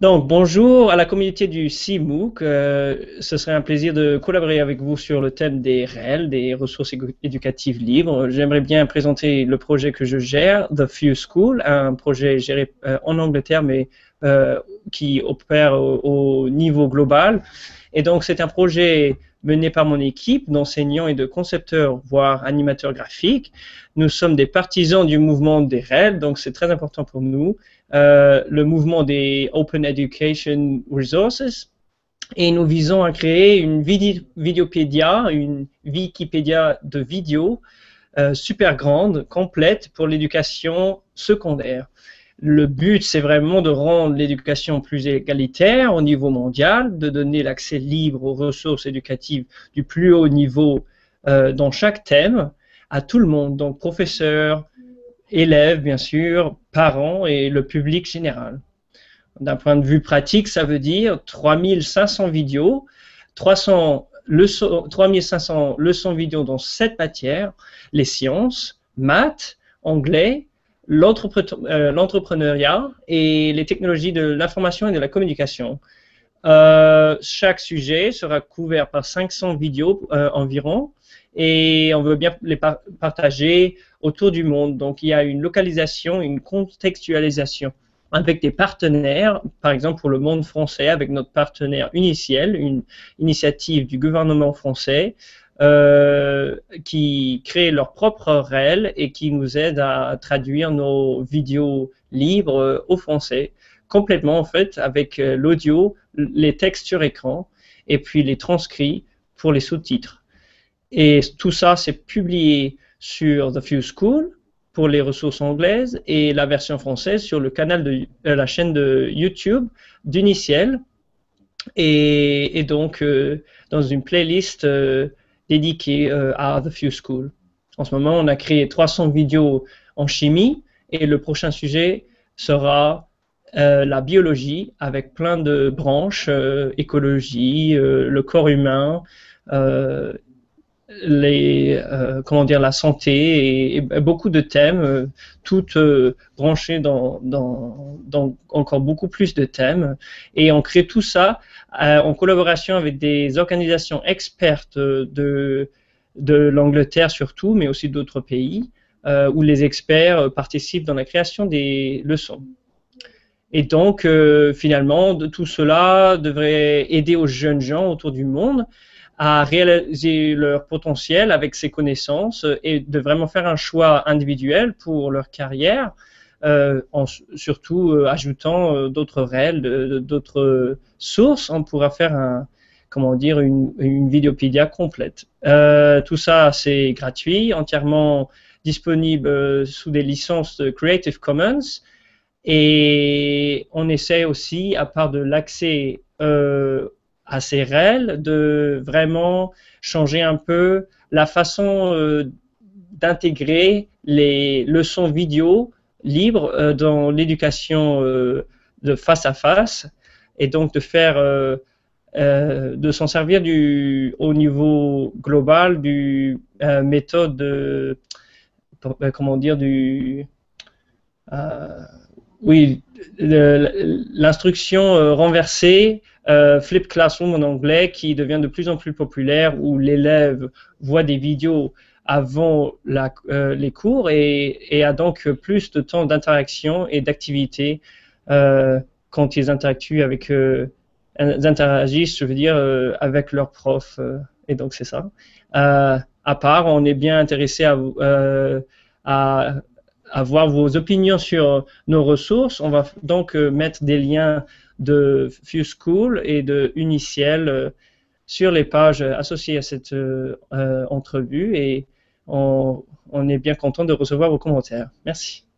Donc, bonjour à la communauté du CMOOC. Euh, ce serait un plaisir de collaborer avec vous sur le thème des REL, des ressources éducatives libres. J'aimerais bien présenter le projet que je gère, The Few School, un projet géré euh, en Angleterre, mais euh, qui opère au, niveau global. Et donc, c'est un projet mené par mon équipe d'enseignants et de concepteurs, voire animateurs graphiques. Nous sommes des partisans du mouvement des REL, donc c'est très important pour nous. Euh, le mouvement des Open Education Resources. Et nous visons à créer une vidéopédia, une Wikipédia de vidéos euh, super grande, complète pour l'éducation secondaire. Le but, c'est vraiment de rendre l'éducation plus égalitaire au niveau mondial, de donner l'accès libre aux ressources éducatives du plus haut niveau euh, dans chaque thème à tout le monde, donc professeurs, élèves, bien sûr, parents et le public général. D'un point de vue pratique, ça veut dire 3500 vidéos, 300 leçons, 3500 leçons vidéo dans sept matières, les sciences, maths, anglais, l'entrepreneuriat et les technologies de l'information et de la communication. Euh, chaque sujet sera couvert par 500 vidéos euh, environ et on veut bien les partager autour du monde. Donc il y a une localisation, une contextualisation avec des partenaires, par exemple pour le monde français, avec notre partenaire Uniciel, une initiative du gouvernement français euh, qui crée leur propre réel et qui nous aide à traduire nos vidéos libres au français, complètement en fait, avec euh, l'audio, les textes sur écran et puis les transcrits pour les sous-titres. Et tout ça, c'est publié sur The Few School pour les ressources anglaises et la version française sur le canal de euh, la chaîne de YouTube d'Uniciel et, donc euh, dans une playlist euh, dédiée à The Few School. En ce moment, on a créé 300 vidéos en chimie et le prochain sujet sera la biologie avec plein de branches, écologie, le corps humain, les, euh, comment dire, la santé et, beaucoup de thèmes, euh, toutes euh, branchées dans, dans, encore beaucoup plus de thèmes. Et on crée tout ça en collaboration avec des organisations expertes de, de l'Angleterre surtout, mais aussi d'autres pays, où les experts participent dans la création des leçons. Et donc, finalement, tout cela devrait aider aux jeunes gens autour du monde à réaliser leur potentiel avec ces connaissances et de vraiment faire un choix individuel pour leur carrière, euh, en surtout euh, ajoutant euh, d'autres réels, d'autres sources. On pourra faire un, comment dire, une, une vidéopédia complète. tout ça, c'est gratuit, entièrement disponible sous des licences de Creative Commons. Et on essaie aussi, à part de l'accès assez réel de vraiment changer un peu la façon euh, d'intégrer les leçons vidéo libres euh, dans l'éducation euh, de face à face et donc de faire de s'en servir du, au niveau global du méthode de, comment dire du oui l'instruction renversée euh, Flip Classroom en anglais qui devient de plus en plus populaire où l'élève voit des vidéos avant euh, les cours et, a donc plus de temps d'interaction et d'activité euh, quand ils interagissent avec interagissent, je veux dire, avec leur prof. et donc c'est ça. à part, on est bien intéressé à avoir vos opinions sur nos ressources. On va donc mettre des liens de Few School et de Uniciel euh, sur les pages associées à cette euh, euh, entrevue et on est bien content de recevoir vos commentaires. Merci.